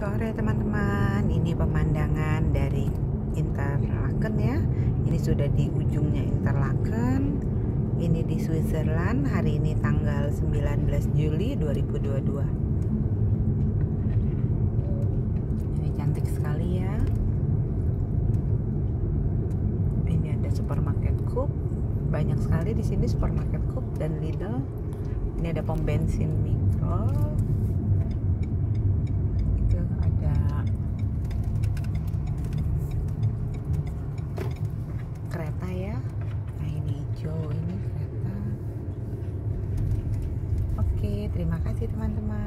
sore teman-teman. Ini pemandangan dari Interlaken ya. Ini sudah di ujungnya Interlaken. Ini di Switzerland Hari ini tanggal 19 Juli 2022 Ini cantik sekali ya. Ini ada supermarket Coop. Banyak sekali di sini supermarket Coop dan Lidl. Ini ada pom bensin mikro kereta ya. Nah ini hijau ini kereta. Oke terima kasih teman-teman